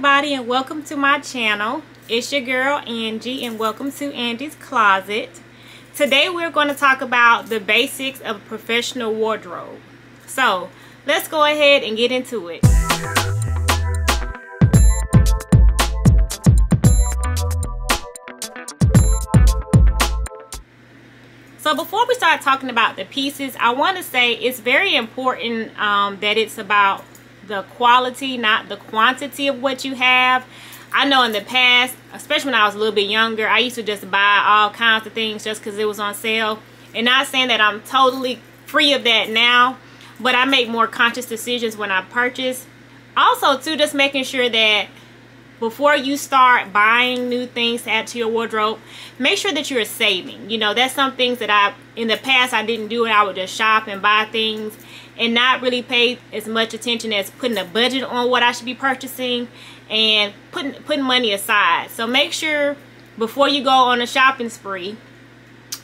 everybody and welcome to my channel. It's your girl Angie and welcome to Angie's Closet. Today we're going to talk about the basics of a professional wardrobe. So let's go ahead and get into it. So before we start talking about the pieces, I want to say it's very important um, that it's about the quality, not the quantity of what you have. I know in the past, especially when I was a little bit younger, I used to just buy all kinds of things just because it was on sale. And not saying that I'm totally free of that now, but I make more conscious decisions when I purchase. Also, too, just making sure that before you start buying new things to add to your wardrobe, make sure that you're saving. You know, that's some things that I, in the past, I didn't do. And I would just shop and buy things and not really pay as much attention as putting a budget on what I should be purchasing and putting putting money aside. So make sure before you go on a shopping spree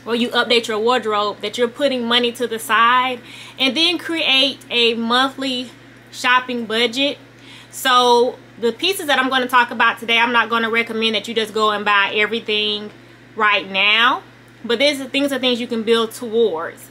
or you update your wardrobe that you're putting money to the side and then create a monthly shopping budget. So the pieces that I'm going to talk about today, I'm not going to recommend that you just go and buy everything right now. But these are things are things you can build towards.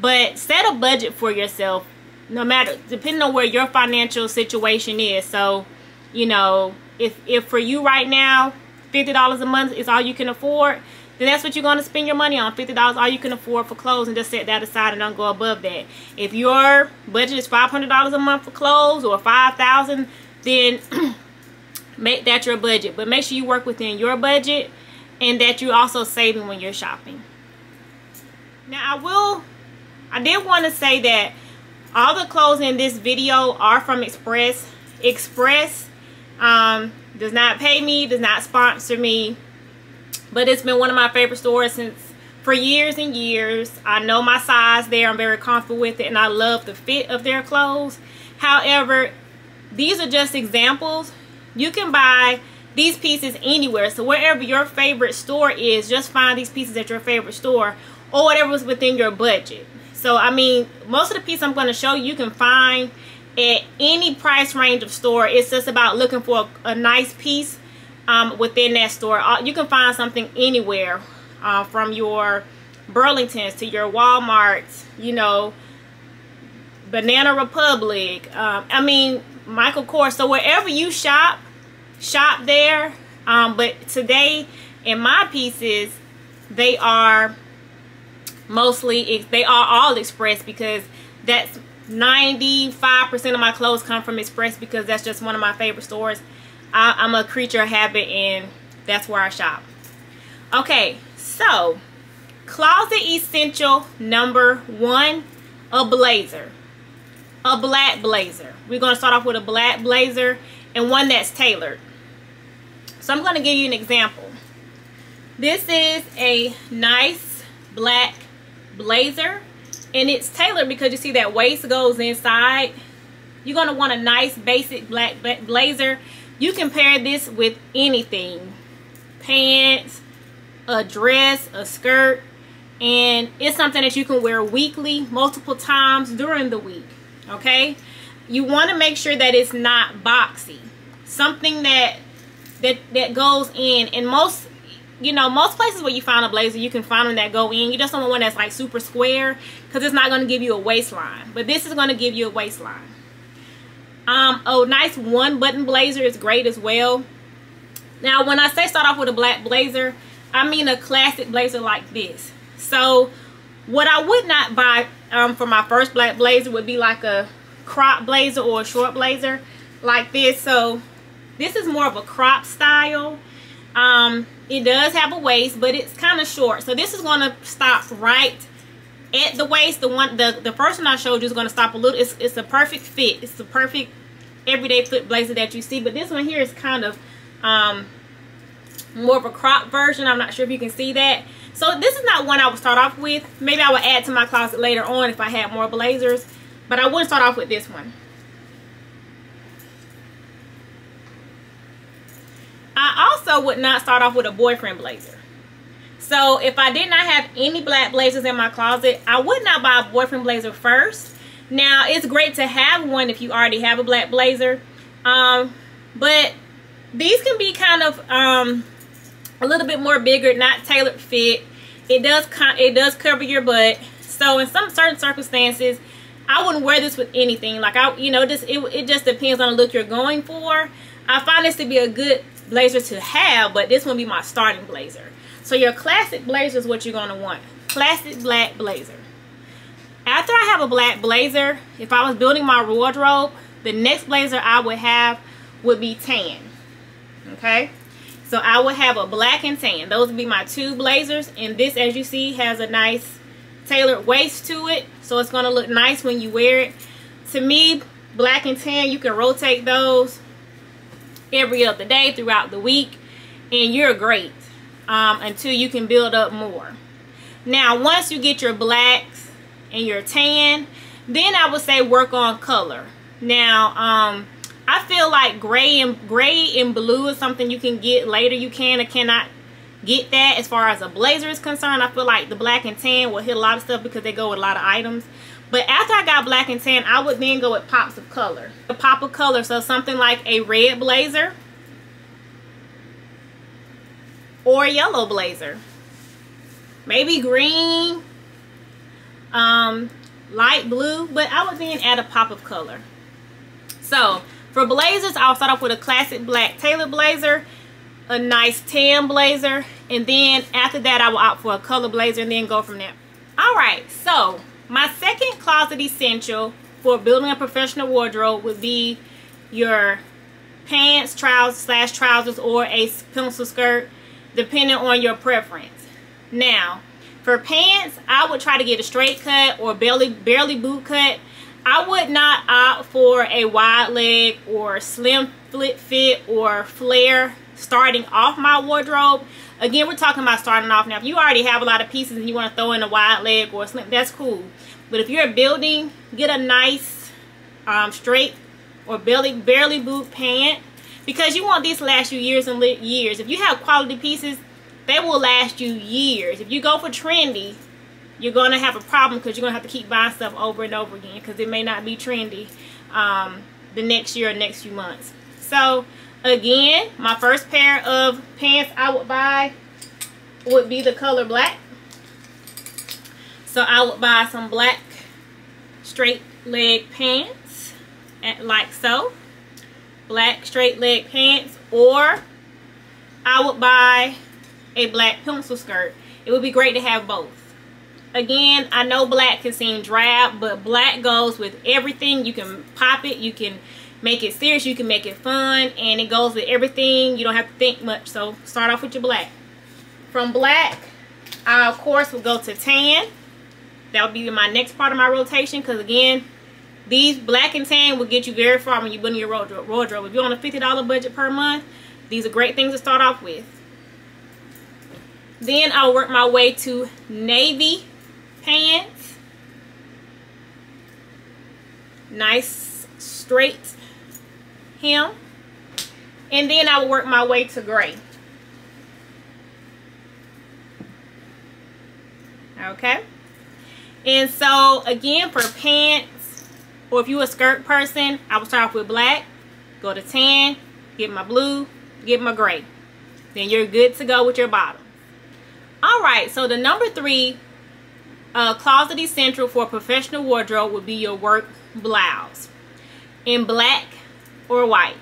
But set a budget for yourself, no matter, depending on where your financial situation is. So, you know, if, if for you right now, $50 a month is all you can afford, then that's what you're going to spend your money on. $50 all you can afford for clothes and just set that aside and don't go above that. If your budget is $500 a month for clothes or 5000 then make that your budget. But make sure you work within your budget and that you're also saving when you're shopping. Now I will I did want to say that all the clothes in this video are from Express. Express um, does not pay me, does not sponsor me, but it's been one of my favorite stores since for years and years. I know my size there, I'm very comfortable with it, and I love the fit of their clothes. However, these are just examples. You can buy these pieces anywhere. So wherever your favorite store is, just find these pieces at your favorite store or whatever is within your budget. So, I mean, most of the pieces I'm going to show you, you can find at any price range of store. It's just about looking for a, a nice piece um, within that store. Uh, you can find something anywhere uh, from your Burlingtons to your Walmarts, you know, Banana Republic. Um, I mean, Michael Kors. So wherever you shop, shop there. Um, but today, in my pieces, they are mostly they are all express because that's 95% of my clothes come from express because that's just one of my favorite stores I, am a creature of habit and that's where I shop. Okay so closet essential number one a blazer. A black blazer. We're going to start off with a black blazer and one that's tailored. So I'm going to give you an example. This is a nice black blazer and it's tailored because you see that waist goes inside. You're going to want a nice basic black blazer you can pair this with anything pants a dress a skirt and it's something that you can wear weekly multiple times during the week okay you want to make sure that it's not boxy something that that that goes in and most you know, most places where you find a blazer, you can find them that go in. You just don't want one that's like super square because it's not going to give you a waistline. But this is going to give you a waistline. Um, a nice one button blazer is great as well. Now, when I say start off with a black blazer, I mean a classic blazer like this. So, what I would not buy um, for my first black blazer would be like a crop blazer or a short blazer like this. So, this is more of a crop style. Um, it does have a waist, but it's kind of short. So this is going to stop right at the waist. The one, the, the first one I showed you is going to stop a little. It's, it's a perfect fit. It's the perfect everyday foot blazer that you see. But this one here is kind of um, more of a crop version. I'm not sure if you can see that. So this is not one I would start off with. Maybe I would add to my closet later on if I had more blazers. But I wouldn't start off with this one. I also would not start off with a boyfriend blazer. So if I did not have any black blazers in my closet, I would not buy a boyfriend blazer first. Now, it's great to have one if you already have a black blazer. Um, but these can be kind of um, a little bit more bigger, not tailored fit. It does it does cover your butt. So in some certain circumstances, I wouldn't wear this with anything. Like I, you know, just it, it just depends on the look you're going for. I find this to be a good blazer to have, but this one be my starting blazer. So your classic blazer is what you're gonna want. Classic black blazer. After I have a black blazer, if I was building my wardrobe, the next blazer I would have would be tan. Okay? So I would have a black and tan. Those would be my two blazers. And this, as you see, has a nice tailored waist to it. So it's going to look nice when you wear it. To me, black and tan, you can rotate those every other day throughout the week. And you're great um, until you can build up more. Now, once you get your blacks and your tan, then I would say work on color. Now, um, I feel like gray and gray and blue is something you can get later. You can or cannot get that as far as a blazer is concerned. I feel like the black and tan will hit a lot of stuff because they go with a lot of items. But after I got black and tan, I would then go with pops of color. A pop of color, so something like a red blazer or a yellow blazer. Maybe green, um, light blue, but I would then add a pop of color. So for blazers, I'll start off with a classic black tailored blazer, a nice tan blazer, and then after that I will opt for a color blazer and then go from there. Alright, so my second closet essential for building a professional wardrobe would be your pants, trousers, slash trousers, or a pencil skirt, depending on your preference. Now, for pants, I would try to get a straight cut or barely, barely boot cut I would not opt for a wide leg or slim fit fit or flare starting off my wardrobe. Again, we're talking about starting off. Now, if you already have a lot of pieces and you want to throw in a wide leg or slim, that's cool. But if you're building, get a nice um, straight or barely, barely boot pant because you want these to last you years and years. If you have quality pieces, they will last you years. If you go for trendy, you're going to have a problem because you're going to have to keep buying stuff over and over again because it may not be trendy um, the next year or next few months. So, again, my first pair of pants I would buy would be the color black. So, I would buy some black straight leg pants like so. Black straight leg pants or I would buy a black pencil skirt. It would be great to have both. Again i know black can seem drab but black goes with everything. You can pop it you can make it serious you can make it fun and it goes with everything. You don't have to think much. So start off with your black. From black i of course will go to tan. That will be my next part of my rotation because again these black and tan will get you very far when you build your wardrobe. If you're on a $50 budget per month these are great things to start off with then I'll work my way to navy pants. Nice straight hem. And then I will work my way to gray. Okay. And so again for pants or if you a skirt person, I will start off with black, go to tan, get my blue, get my gray. Then you're good to go with your bottom. All right, so the number three uh, closet essential for professional wardrobe would be your work blouse in black or white.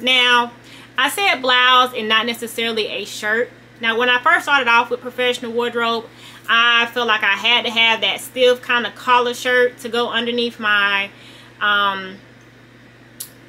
Now, I said blouse and not necessarily a shirt. Now, when I first started off with professional wardrobe, I felt like I had to have that stiff kind of collar shirt to go underneath my um,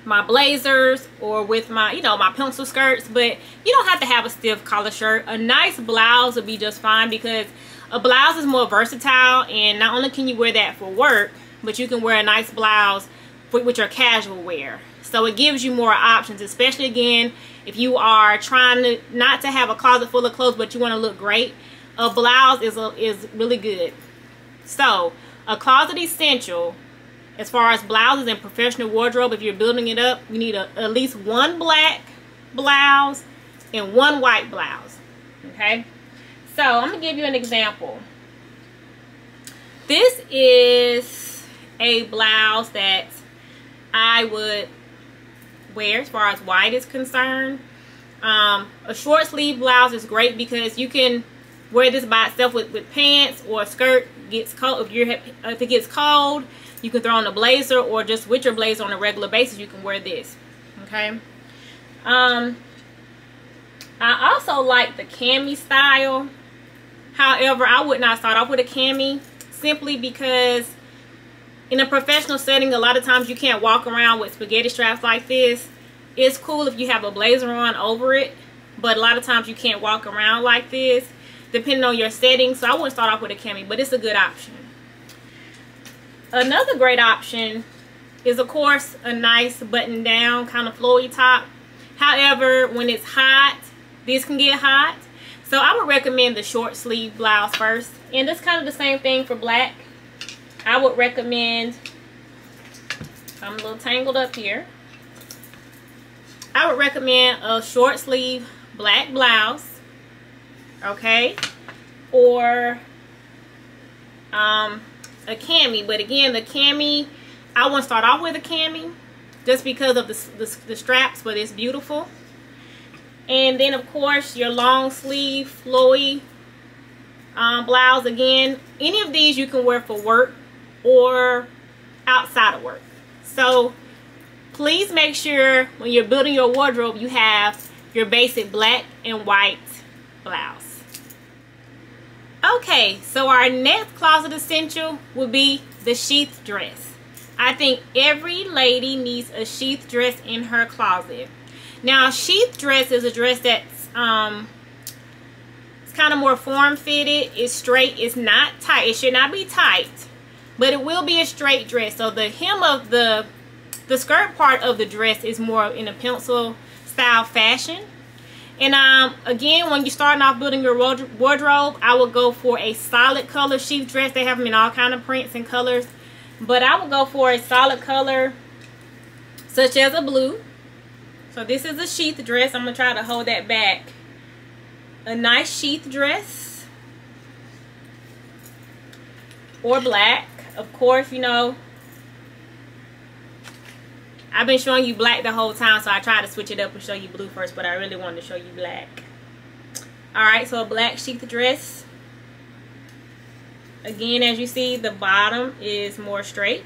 my blazers or with my, you know, my pencil skirts. But you don't have to have a stiff collar shirt. A nice blouse would be just fine because a blouse is more versatile and not only can you wear that for work, but you can wear a nice blouse with your casual wear. So it gives you more options, especially again, if you are trying to not to have a closet full of clothes, but you want to look great. A blouse is, a, is really good. So a closet essential as far as blouses and professional wardrobe, if you're building it up, you need a, at least one black blouse and one white blouse. Okay? So I'm to give you an example. This is a blouse that I would wear as far as white is concerned. Um, a short sleeve blouse is great because you can wear this by itself with, with pants or a skirt. Gets cold if you're if it gets cold, you can throw on a blazer or just with your blazer on a regular basis. You can wear this. Okay. Um, I also like the cami style. However, I would not start off with a cami simply because in a professional setting, a lot of times you can't walk around with spaghetti straps like this. It's cool if you have a blazer on over it, but a lot of times you can't walk around like this depending on your setting. So I wouldn't start off with a cami, but it's a good option. Another great option is, of course, a nice button down kind of flowy top. However, when it's hot, this can get hot. So I would recommend the short sleeve blouse first. And it's kind of the same thing for black. I would recommend, I'm a little tangled up here. I would recommend a short sleeve black blouse. Okay. Or um, a cami. But again, the cami, I want to start off with a cami just because of the, the, the straps, but it's beautiful. And then, of course, your long sleeve flowy um, blouse. Again, any of these you can wear for work or outside of work. So, please make sure when you're building your wardrobe, you have your basic black and white blouse. Okay, so our next closet essential would be the sheath dress. I think every lady needs a sheath dress in her closet. Now, sheath dress is a dress that's um, it's kind of more form-fitted. It's straight. It's not tight. It should not be tight, but it will be a straight dress. So the hem of the the skirt part of the dress is more in a pencil style fashion. And um, again, when you're starting off building your wardrobe, I would go for a solid color sheath dress. They have them in all kind of prints and colors. But I would go for a solid color such as a blue. So this is a sheath dress. I'm going to try to hold that back. A nice sheath dress. Or black. Of course, you know, I've been showing you black the whole time, so I tried to switch it up and show you blue first, but I really wanted to show you black. Alright, so a black sheath dress. Again, as you see, the bottom is more straight.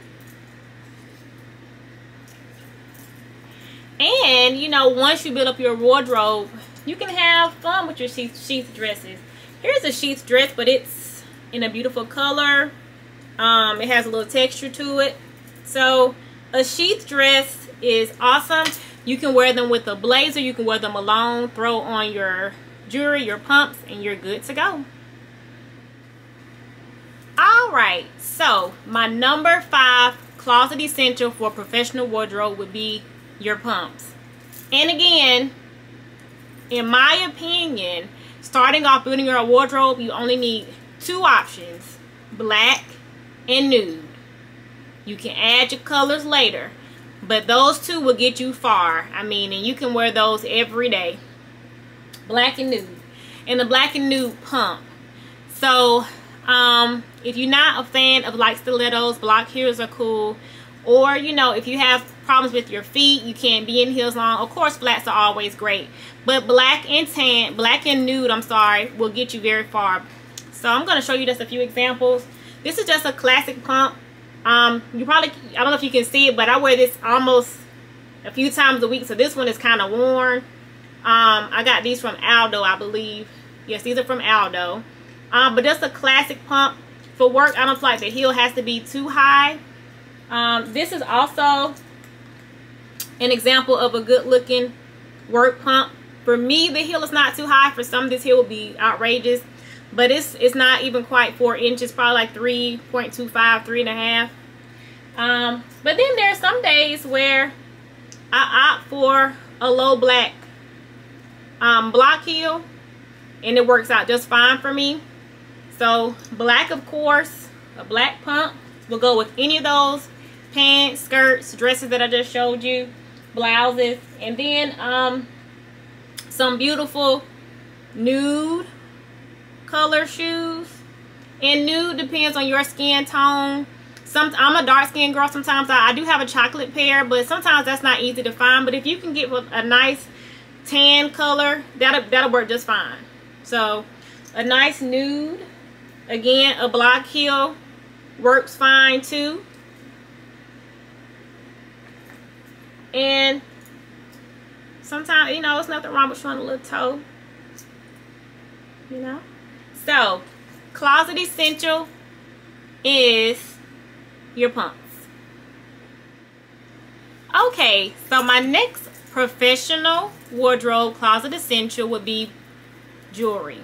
And, you know, once you build up your wardrobe, you can have fun with your sheath, sheath dresses. Here's a sheath dress, but it's in a beautiful color. Um, it has a little texture to it. So, a sheath dress is awesome. You can wear them with a blazer. You can wear them alone. Throw on your jewelry, your pumps, and you're good to go. Alright, so my number five closet essential for professional wardrobe would be your pumps. And again, in my opinion, starting off building your wardrobe, you only need two options, black and nude. You can add your colors later, but those two will get you far. I mean, and you can wear those every day. Black and nude. And the black and nude pump. So, um, if you're not a fan of like stilettos, block heels are cool. Or, you know, if you have problems with your feet, you can't be in heels long. Of course, flats are always great. But black and tan, black and nude, I'm sorry, will get you very far. So I'm going to show you just a few examples. This is just a classic pump. Um, you probably, I don't know if you can see it, but I wear this almost a few times a week. So this one is kind of worn. Um, I got these from Aldo, I believe. Yes, these are from Aldo. Um, but just a classic pump. For work, I don't feel like the heel has to be too high. Um, this is also an example of a good looking work pump. For me, the heel is not too high. For some, this heel will be outrageous. But it's it's not even quite four inches, probably like 3.25, three and a half. Um, but then there are some days where I opt for a low black um, block heel and it works out just fine for me. So black, of course, a black pump will go with any of those pants, skirts, dresses that I just showed you, blouses, and then um, some beautiful nude color shoes. And nude depends on your skin tone. Some I'm a dark skin girl. Sometimes I, I do have a chocolate pair, but sometimes that's not easy to find. But if you can get a nice tan color, that'll, that'll work just fine. So a nice nude, again, a block heel works fine too. And sometimes, you know, it's nothing wrong with showing a little toe. You know? So, Closet Essential is your pumps. Okay, so my next professional wardrobe closet essential would be jewelry.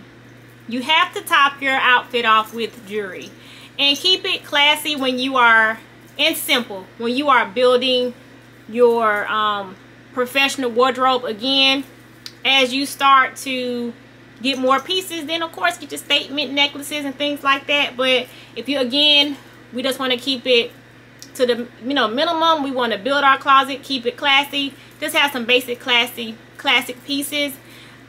You have to top your outfit off with jewelry. And keep it classy when you are, and simple, when you are building your um, professional wardrobe again. As you start to get more pieces, then of course get your statement necklaces and things like that. But if you, again, we just want to keep it to the you know minimum. We want to build our closet keep it classy. Just have some basic classy classic pieces.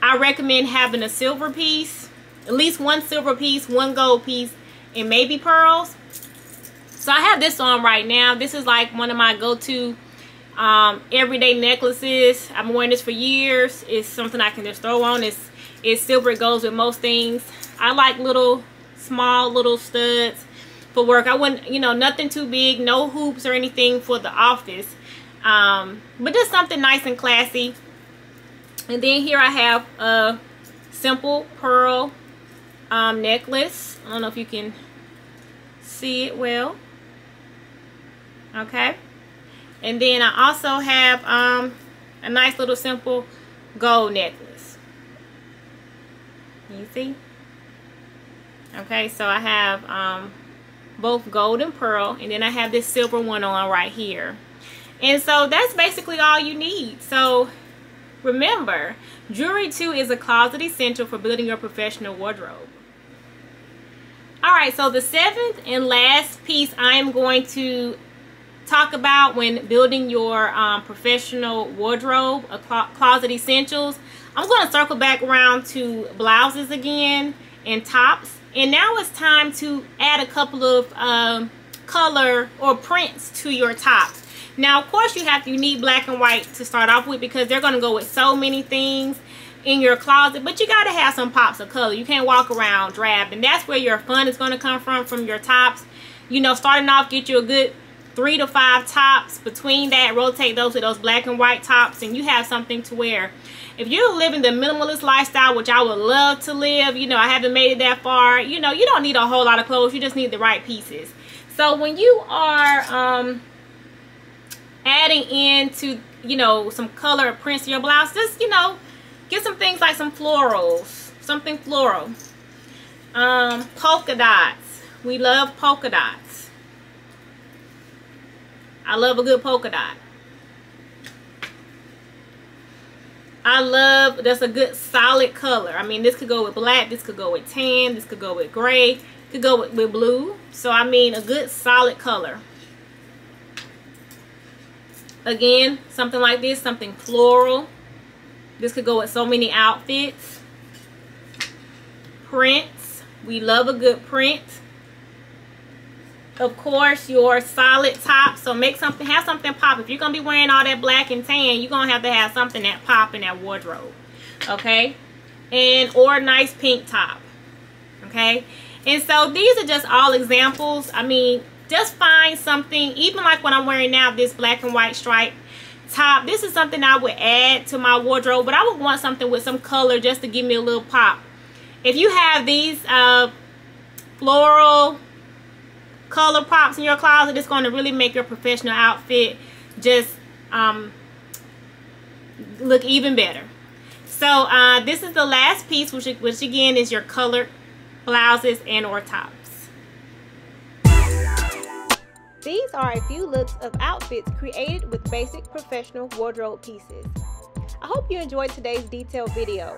I recommend having a silver piece at least one silver piece one gold piece and maybe pearls. So I have this on right now. This is like one of my go-to um, everyday necklaces. I've been wearing this for years. It's something I can just throw on. It's it's silver goes with most things I like little small little studs for work. I wouldn't, you know, nothing too big, no hoops or anything for the office. Um, but just something nice and classy. And then here I have a simple pearl um, necklace. I don't know if you can see it well. Okay. And then I also have um, a nice little simple gold necklace. You see? Okay, so I have um, both gold and pearl and then I have this silver one on right here. And so that's basically all you need. So remember jewelry too is a closet essential for building your professional wardrobe. All right so the seventh and last piece I am going to talk about when building your um, professional wardrobe closet essentials I'm going to circle back around to blouses again and tops and now it's time to add a couple of um, color or prints to your top. Now, of course, you have to, you need black and white to start off with because they're going to go with so many things in your closet. But you got to have some pops of color. You can't walk around drab. And that's where your fun is going to come from, from your tops. You know, starting off, get you a good three to five tops. Between that, rotate those with those black and white tops. And you have something to wear if you're living the minimalist lifestyle, which I would love to live, you know, I haven't made it that far, you know, you don't need a whole lot of clothes. You just need the right pieces. So when you are um, adding into, you know, some color prints to your blouse, just, you know, get some things like some florals, something floral. Um, polka dots. We love polka dots. I love a good polka dot. I love, that's a good solid color. I mean, this could go with black, this could go with tan, this could go with gray, could go with, with blue. So, I mean, a good solid color. Again, something like this, something floral. This could go with so many outfits. Prints. We love a good print of course your solid top. So make something have something pop. If you're gonna be wearing all that black and tan you're gonna have to have something that pop in that wardrobe okay? And or a nice pink top okay? And so these are just all examples. I mean just find something even like what i'm wearing now this black and white stripe top. This is something i would add to my wardrobe but i would want something with some color just to give me a little pop. If you have these uh floral color pops in your closet, it's going to really make your professional outfit just um, look even better. So uh, this is the last piece, which, which again is your colored blouses and or tops. These are a few looks of outfits created with basic professional wardrobe pieces. I hope you enjoyed today's detailed video.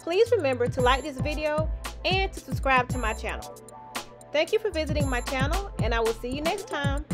Please remember to like this video and to subscribe to my channel. Thank you for visiting my channel, and I will see you next time.